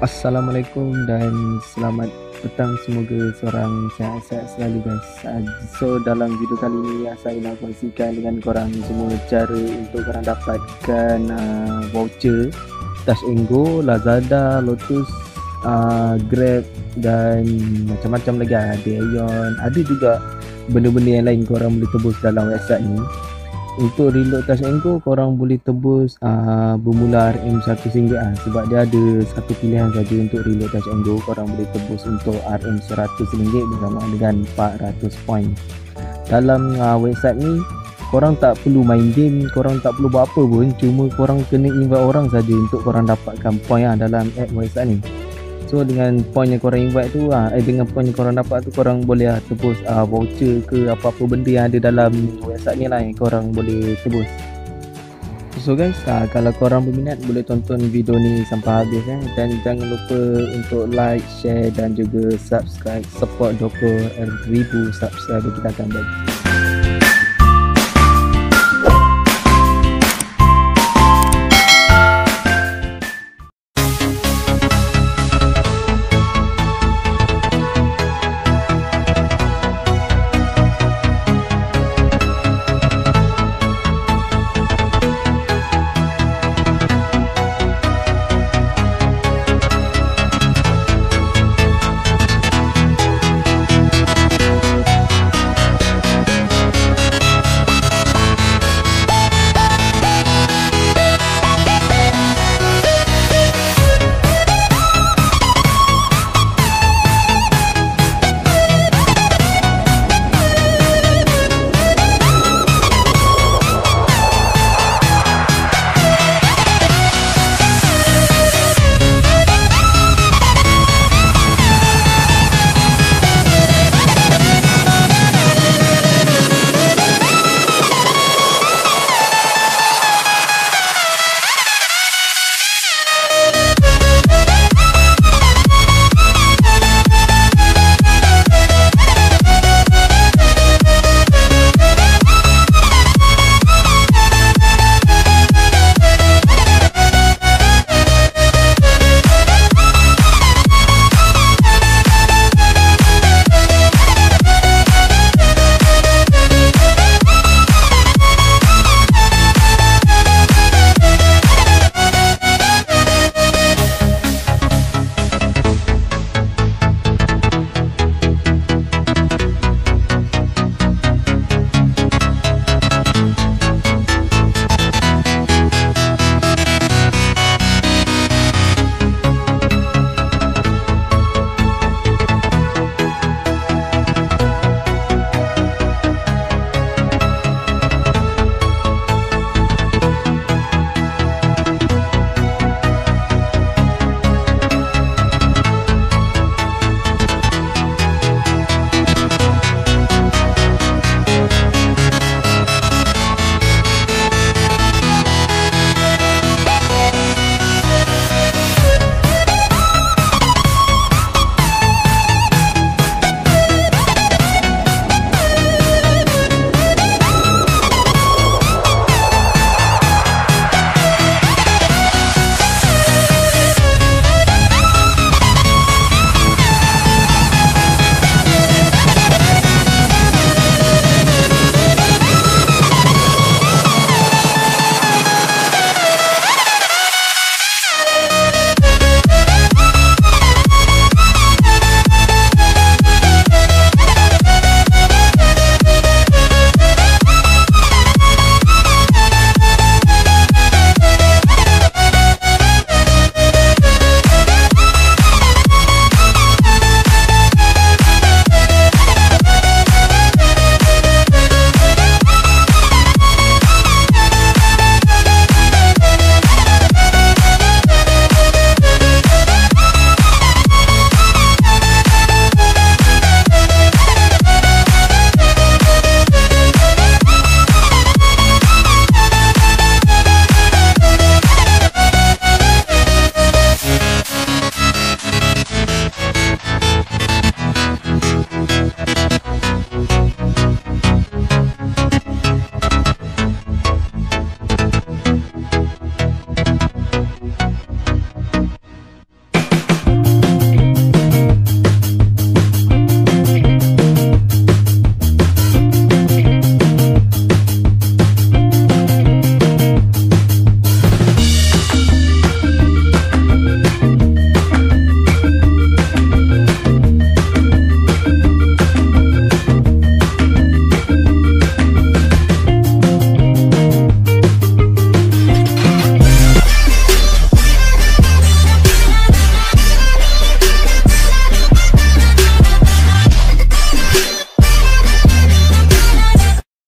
Assalamualaikum dan selamat petang. Semoga seorang sehat-sehat selalu guys so dalam video kali ini uh, saya nak kongsikan dengan korang semua cara untuk korang dapatkan uh, voucher Touch Go, Lazada, Lotus, uh, Grab dan macam-macam lagi. Ada Aeon. Ada juga benda-benda yang lain korang boleh tebus dalam website ni untuk reload touch and go korang boleh tebus uh, bermula RM RM1 uh, sebab dia ada satu pilihan saja untuk reload touch and go. Korang boleh tebus untuk RM RM100 bersama dengan 400 point. Dalam uh, website ni korang tak perlu main game korang tak perlu buat apa pun. Cuma korang kena invite orang saja untuk korang dapatkan point uh, dalam app website ni So dengan point yang korang invite tu ah eh dengan point yang korang dapat tu korang boleh ah tebus ah voucher ke apa-apa benda yang ada dalam website ni lah yang korang boleh tebus. So guys, ah, kalau korang berminat boleh tonton video ni sampai habis eh dan jangan lupa untuk like, share dan juga subscribe support 20,000 subscriber kita akan bagi.